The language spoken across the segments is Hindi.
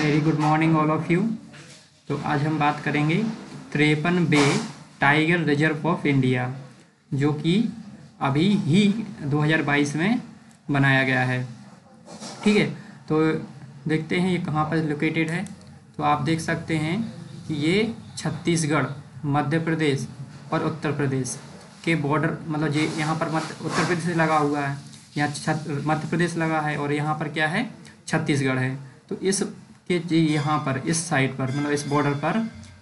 Very good morning all of you. तो आज हम बात करेंगे त्रेपन बे टाइगर रिज़र्व ऑफ़ इंडिया, जो कि अभी ही 2022 में बनाया गया है। ठीक है तो देखते हैं ये कहाँ पर लोकेटेड है। तो आप देख सकते हैं कि ये छत्तीसगढ़, मध्य प्रदेश और उत्तर प्रदेश के बॉर्डर मतलब ये यहाँ पर मध्य, उत्तर प्रदेश लगा हुआ है। यहाँ मध्य प्रदेश लगा है और यहाँ पर क्या है? छत्तीसगढ़ है। तो इस के यहाँ पर, इस साइड पर मतलब इस बॉर्डर पर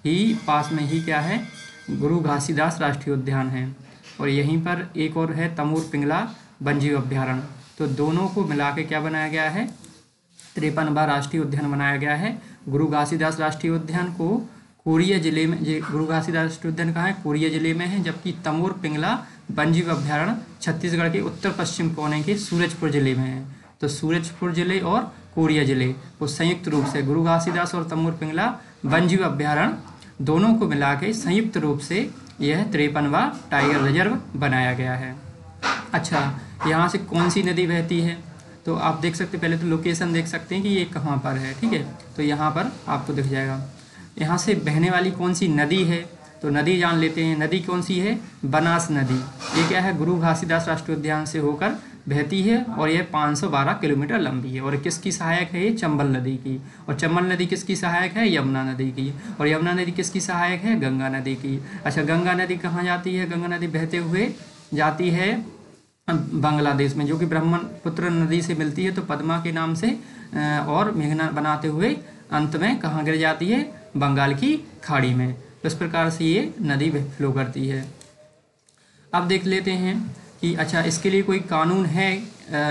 ही पास में ही क्या है? गुरु घासीदास राष्ट्रीय उद्यान है। और यहीं पर एक और है तमूर पिंगला वन्यजीव अभ्यारण्य। तो दोनों को मिला के क्या बनाया गया है? तिरपनवा राष्ट्रीय उद्यान बनाया गया है। गुरु घासीदास राष्ट्रीय उद्यान को कोरिया ज़िले में गुरु घासीदास राष्ट्रीय उद्यान कहाँ है? कोरिया ज़िले में है, जबकि तमोर पिंगला वन्यजीव अभ्यारण्य छत्तीसगढ़ के उत्तर पश्चिम कोने के सूरजपुर ज़िले में है। तो सूरजपुर ज़िले और कोरिया ज़िले को संयुक्त रूप से गुरु घासीदास और तमूर पिंगला वन्यजीव अभ्यारण्य दोनों को मिला के संयुक्त रूप से यह तिरपनवा टाइगर रिज़र्व बनाया गया है। अच्छा यहाँ से कौन सी नदी बहती है? तो आप देख सकते, पहले तो लोकेशन देख सकते हैं कि ये कहाँ पर है, ठीक है? तो यहाँ पर आपको दिख जाएगा। यहाँ से बहने वाली कौन सी नदी है? तो नदी जान लेते हैं, नदी कौन सी है? बनास नदी। ये क्या है? गुरु घासीदास राष्ट्रीय उद्यान से होकर बहती है और यह 512 किलोमीटर लंबी है। और किसकी सहायक है? ये चंबल नदी की। और चंबल नदी किसकी सहायक है? यमुना नदी की। और यमुना नदी किसकी सहायक है? गंगा नदी की। अच्छा गंगा नदी कहाँ जाती है? गंगा नदी बहते हुए जाती है बांग्लादेश में, जो कि ब्रह्मपुत्र नदी से मिलती है। तो पद्मा के नाम से और मेघना बनाते हुए अंत में कहाँ गिर जाती है? बंगाल की खाड़ी में। तो इस प्रकार से ये नदी फ्लो करती है। अब देख लेते हैं। कि अच्छा इसके लिए कोई कानून है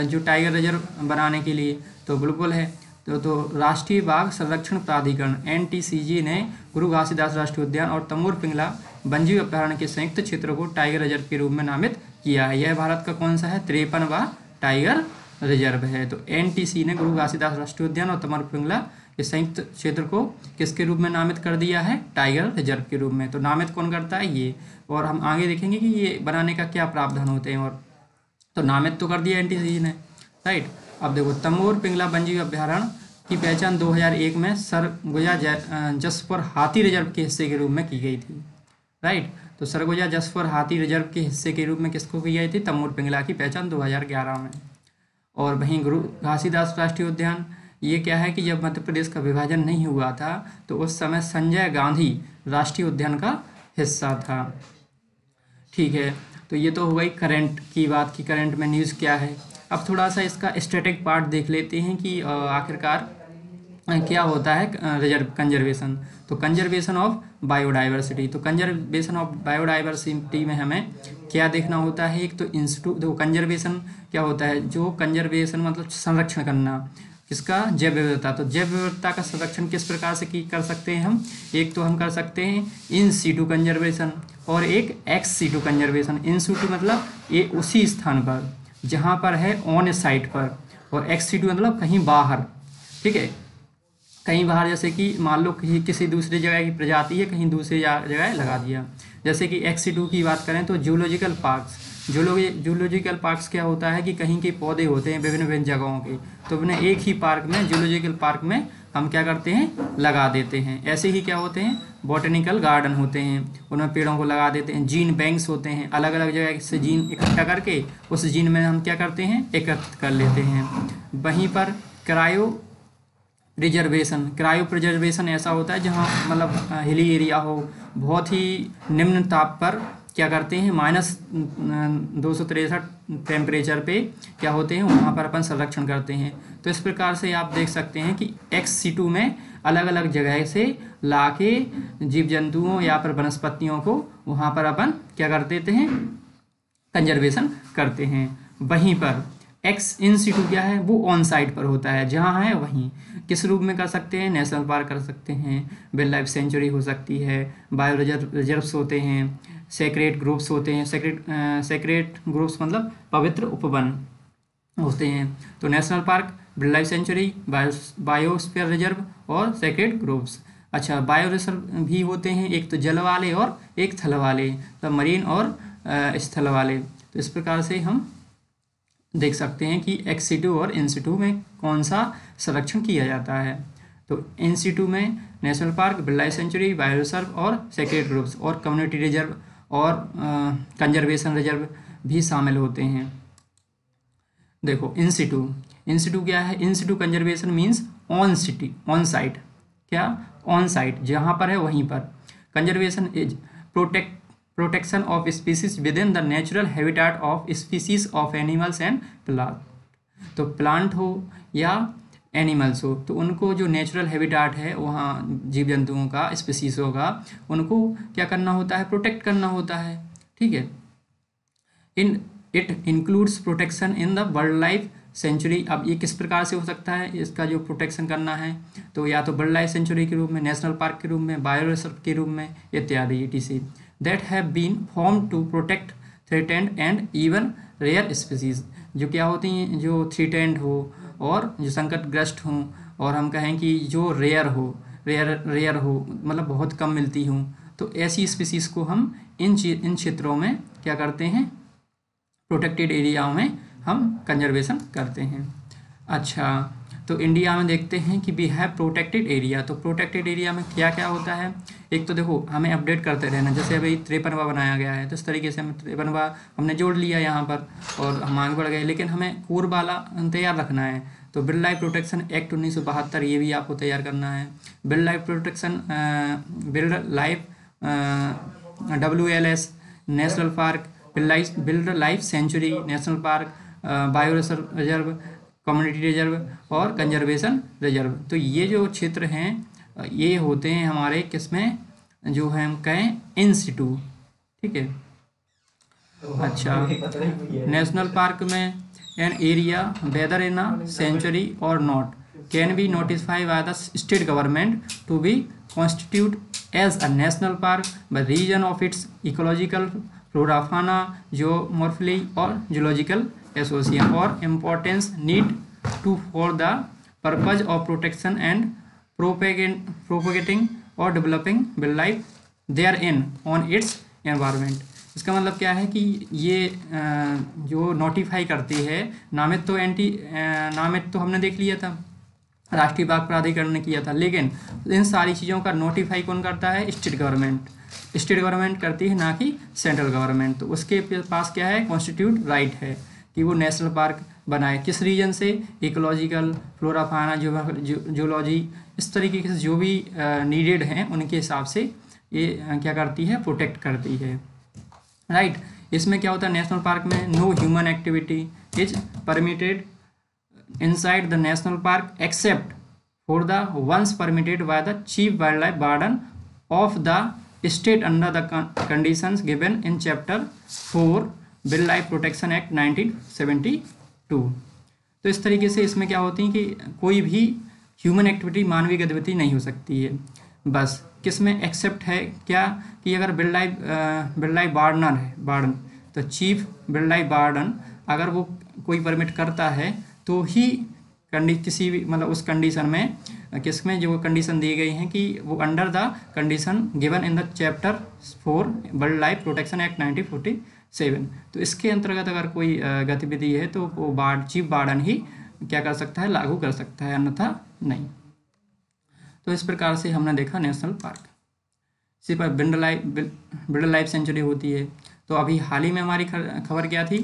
जो टाइगर रिज़र्व बनाने के लिए? तो बिल्कुल है। तो तो राष्ट्रीय बाघ संरक्षण प्राधिकरण एनटीसीजी ने गुरु घासीदास राष्ट्रीय उद्यान और तमोर पिंगला वन्यजीव अभ्यारण्य के संयुक्त क्षेत्र को टाइगर रिज़र्व के रूप में नामित किया है। यह भारत का कौन सा है? तिरपनवा टाइगर रिज़र्व है। तो एनटीसी ने गुरु घासीदास राष्ट्रीय उद्यान और तमोर पिंगला इस संयुक्त क्षेत्र को किसके रूप में नामित कर दिया है? टाइगर रिज़र्व के रूप में। तो नामित कौन करता है? ये। और हम आगे देखेंगे कि ये बनाने का क्या प्रावधान होते हैं और तो नामित तो कर दिया एन ने, राइट? अब देखो तमोर पिंगला वन्यजीव अभ्यारण्य की पहचान 2001 में सरगुजा जसपुर हाथी रिज़र्व के हिस्से के रूप में की गई थी, राइट? तो सरगुजा जसपुर हाथी रिज़र्व के हिस्से के रूप में किसको की गई थी? तमोर पिंगला की पहचान 2011 में। और वहीं गुरु घासीदास राष्ट्रीय उद्यान ये क्या है कि जब मध्य प्रदेश का विभाजन नहीं हुआ था तो उस समय संजय गांधी राष्ट्रीय उद्यान का हिस्सा था। ठीक है तो ये तो हो गई करंट की बात की करंट में न्यूज़ क्या है। अब थोड़ा सा इसका स्टैटिक पार्ट देख लेते हैं कि आखिरकार क्या होता है रिज़र्व कंजर्वेशन तो कंजर्वेशन ऑफ़ बायोडाइवर्सिटी तो कंजर्वेशन ऑफ़ बायोडाइवर्सिटी में हमें क्या देखना होता है? एक तो इंस्टीट्यूट तो कंजर्वेशन क्या होता है? जो कंजर्वेशन मतलब संरक्षण करना। किसका? जैव विविधता। तो जैव विविधता का संरक्षण किस प्रकार से की कर सकते हैं हम? एक तो हम कर सकते हैं इन सीटू कंजर्वेशन और एक ex situ conservation in situ मतलब ये उसी स्थान पर, जहाँ पर है ऑन साइट पर। और एक्स सीटू मतलब कहीं बाहर। ठीक है? कहीं बाहर जैसे कि मान लो कहीं किसी दूसरी जगह की प्रजाति है, कहीं दूसरी जगह लगा दिया। जैसे कि एक्स सीटू की बात करें तो zoological parks zoology zoological parks क्या होता है कि कहीं के पौधे होते हैं विभिन्न विभिन्न जगहों के तो अपने एक ही पार्क में जूलॉजिकल पार्क में हम क्या करते हैं? लगा देते हैं। ऐसे ही क्या होते हैं? बॉटनिकल गार्डन होते हैं, उनमें पेड़ों को लगा देते हैं जीन बैंक्स होते हैं अलग अलग जगह से जीन इकट्ठा करके उस जीन में हम क्या करते हैं? एकत्र कर लेते हैं। वहीं पर क्रायो रिजर्वेशन क्रायो प्रिजर्वेशन ऐसा होता है जहाँ मतलब हिली एरिया हो, बहुत ही निम्न ताप पर क्या करते हैं? माइनस दो सौ तिरसठ टेम्परेचर पे क्या होते हैं? वहाँ पर अपन संरक्षण करते हैं। तो इस प्रकार से आप देख सकते हैं कि एक्स सी टू में अलग अलग जगह से ला के जीव जंतुओं या पर वनस्पतियों को वहाँ पर अपन क्या कर देते हैं? कंजर्वेशन करते हैं। वहीं पर एक्स इन सीटू क्या है? वो ऑन साइट पर होता है। जहाँ है, वहीं। किस रूप में कर सकते हैं? नेशनल पार्क कर सकते हैं। वाइल्ड लाइफ सेंचुरी हो सकती है। बायो रिज़र्व रिजर्व्स होते हैं। सेक्रेट ग्रुप्स होते हैं। सेक्रेट सेक्रेट ग्रुप्स मतलब पवित्र उपवन होते हैं। तो national park wildlife sanctuary bio biosphere reserve और सेक्रेट ग्रुप्स अच्छा बायो रिज़र्व भी होते हैं। एक तो जल वाले और एक थल वाले। तो मरीन और स्थल वाले। तो इस प्रकार से हम देख सकते हैं कि एक्स और इन में कौन सा संरक्षण किया जाता है। तो एन सी टू में national park life sanctuary bio reserve और सेक्रेट ग्रुप्स और कम्युनिटी रिज़र्व और कंजर्वेशन रिज़र्व भी शामिल होते हैं। देखो इन सिटू इन सिटू क्या है? In situ conservation means on city on site क्या? ऑन साइट जहाँ पर है, वहीं पर। Conservation is protect of species within the natural habitat of species of animals and plant तो प्लांट हो या एनिमल्स हो तो उनको जो नेचुरल हैबिटाट है, वहाँ जीव जंतुओं का स्पीसीज़ों का उनको क्या करना होता है? प्रोटेक्ट करना होता है, ठीक है? In it includes protection in the wildlife sanctuary अब ये किस प्रकार से हो सकता है? इसका जो प्रोटेक्शन करना है तो या तो वर्ल्ड लाइफ सेंचुरी के रूप में नेशनल पार्क के रूप में बायो रिज़र्व के रूप में, इत्यादि ई that have been form to protect threatened and even rare species जो क्या होती हैं, जो थ्रीटेंड हो और जो संकटग्रस्त हों, और हम कहें कि जो रेयर हो रेयर रेयर हो मतलब बहुत कम मिलती हों तो ऐसी स्पीसीज़ को हम इन इन क्षेत्रों में क्या करते हैं? प्रोटेक्टेड एरियाओं में हम कंजर्वेशन करते हैं। अच्छा तो इंडिया में देखते हैं कि वी हैव प्रोटेक्टेड एरिया तो प्रोटेक्टेड एरिया में क्या क्या होता है? एक तो देखो, हमें अपडेट करते रहना। जैसे अभी तिरपनवा बनाया गया है तो इस तरीके से हम तिरपनवा हमने जोड़ लिया यहाँ पर और हम आगे बढ़ गए। लेकिन हमें कोर वाला तैयार रखना है। तो बिल्ड लाइफ प्रोटेक्शन एक्ट उन्नीस सौ बहत्तर, ये भी आपको तैयार करना है। Wildlife protection wildlife W L S national park wildlife wildlife sanctuary national park bio reserve community reserve और कंजर्वेशन रिज़र्व तो ये जो क्षेत्र हैं ये होते हैं हमारे किसमें? जो है हम कहें इन सिटू ठीक है? अच्छा। नेशनल पार्क में an area whether in a sanctuary और not can be notify by the state government to be constitute as a national park by reason of its ecological flora fauna geomorphology और जियोलॉजिकल एसोसिएशन और importance need to for the purpose of protection and propagating और developing wildlife therein on its environment इसका मतलब क्या है कि ये जो नोटिफाई करती है, नामित तो एंटी नामित तो हमने देख लिया था, राष्ट्रीय बाग प्राधिकरण ने किया था, लेकिन इन सारी चीज़ों का नोटिफाई कौन करता है? स्टेट गवर्नमेंट स्टेट गवर्नमेंट करती है ना कि सेंट्रल गवर्नमेंट तो उसके पास क्या है? कॉन्स्टिट्यूट राइट है। कि वो नेशनल पार्क बनाए। किस रीजन से? इकोलॉजिकल फ्लोराफाना जोलॉजी इस तरीके से जो भी नीडेड हैं, उनके हिसाब से ये क्या करती है? प्रोटेक्ट करती है। राइट इसमें क्या होता है? नेशनल पार्क में no human activity is permitted inside the national park except for the ones permitted by the chief wildlife warden of the state under the conditions given in chapter four wildlife protection act 1972 तो इस तरीके से इसमें क्या होती है कि कोई भी ह्यूमन एक्टिविटी, मानवीय गतिविधि नहीं हो सकती है। बस किसमें एक्सेप्ट है क्या कि अगर wildlife wildlife warden है, बार्डन तो चीफ बिल्ड लाइफ बार्डन अगर वो कोई परमिट करता है तो ही कंडी, किसी भी मतलब उस कंडीशन में किसमें जो कंडीशन दी गई हैं कि वो under the condition given in the chapter four wildlife protection act nineteen forty seven. तो इसके अंतर्गत अगर कोई गतिविधि है तो वो बाढ़ चीफ बार्डन ही क्या कर सकता है, लागू कर सकता है, अन्यथा नहीं। तो इस प्रकार से हमने देखा नेशनल पार्क। इसी पर wildlife wildlife sanctuary होती है। तो अभी हाल ही में हमारी खबर क्या थी?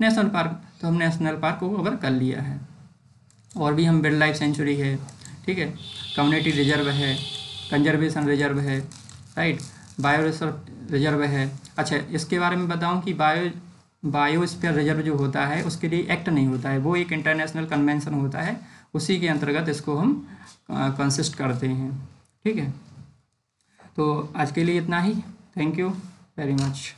National park. तो हम नेशनल पार्क को कवर कर लिया है। और भी हम बिल्ड लाइफ सेंचुरी है, ठीक है? कम्युनिटी रिज़र्व है, कंजर्वेशन रिज़र्व है, राइट? बायो रिज़र्व है। अच्छा इसके बारे में बताऊँ कि बायो, बायोस्फीयर रिज़र्व जो होता है, उसके लिए एक्ट नहीं होता है। वो एक इंटरनेशनल कन्वेंशन होता है। उसी के अंतर्गत इसको हम कंसिस्ट करते हैं। ठीक है? तो आज के लिए इतना ही। Thank you very much